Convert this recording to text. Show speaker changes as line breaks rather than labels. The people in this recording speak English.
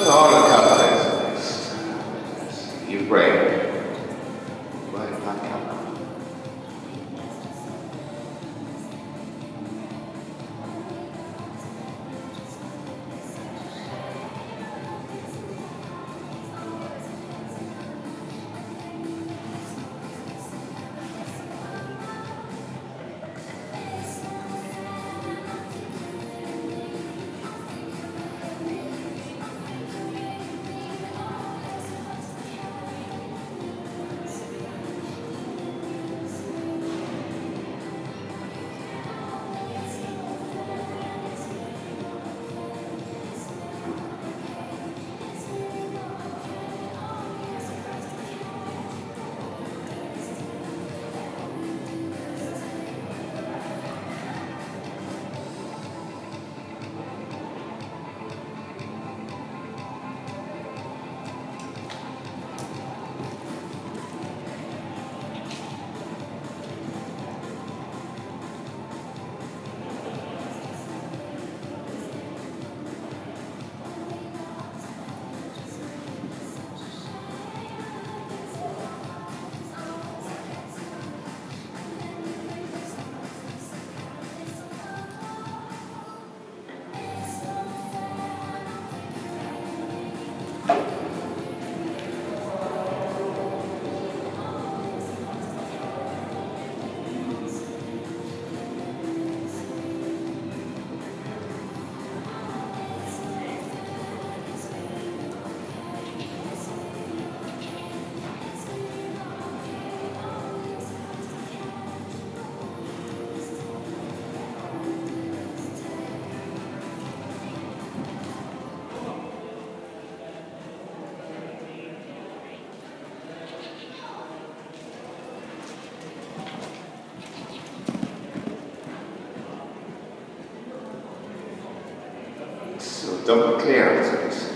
all the calculations. You break. Go not. So double clear, so it's